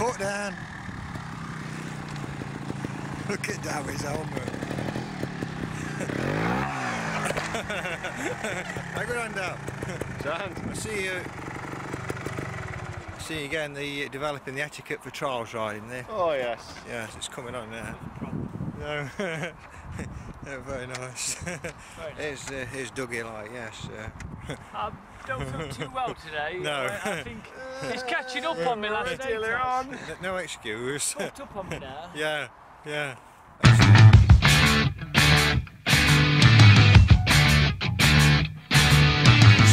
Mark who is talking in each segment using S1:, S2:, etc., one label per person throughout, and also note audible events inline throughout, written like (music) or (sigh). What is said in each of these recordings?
S1: Foot down. Look at Darby's helmet. Have a good hand out.
S2: Sound.
S1: I see you. I see you getting the developing the etiquette for trials riding there.
S2: Oh yes.
S1: Yes, it's coming on now. No. (laughs) yeah, very nice. (laughs) here's, uh, here's Dougie like, yes. Uh,
S3: I don't feel too well (laughs) today.
S1: No.
S3: I, I think (laughs) it's catching up on me last night.
S2: Dealer on.
S1: no excuse.
S3: Caught up on me now. (laughs)
S1: yeah, yeah.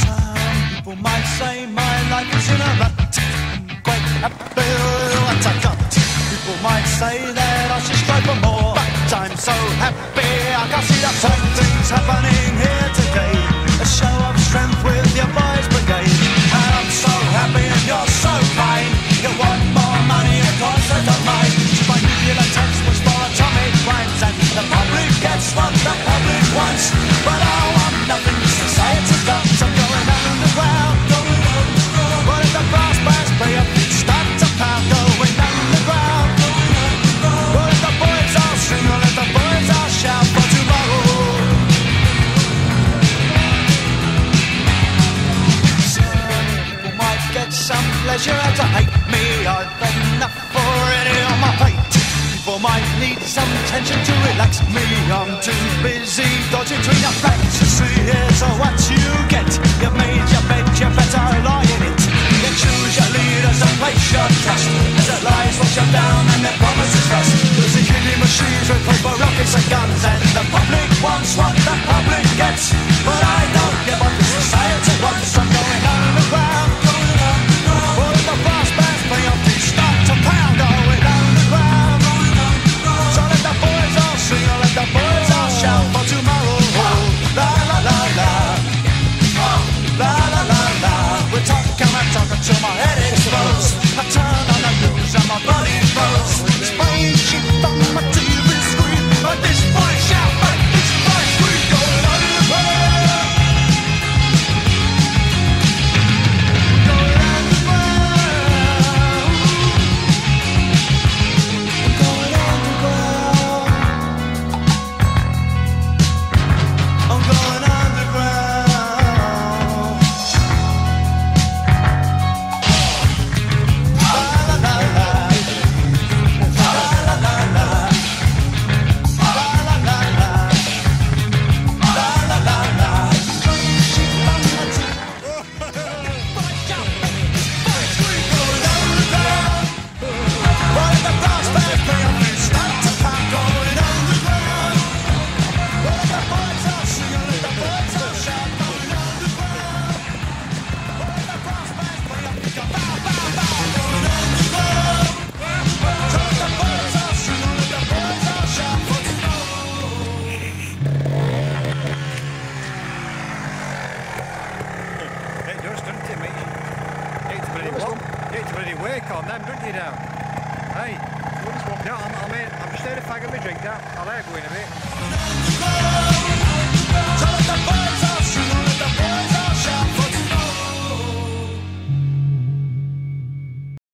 S4: Some people might say my life is in a rut. I'm quite happy with what I got. People might say that I should strive for more. But I'm so happy I can see that something's happening here today. A show of strength with your boys pleasure of hate me. I've been enough already on my plate. People might need some tension to relax me. I'm too busy dodging between the facts. You see, you,
S1: now? Hey, no, I'm, I'm in. I'm just there to fag my drink now. I'll air go in a bit.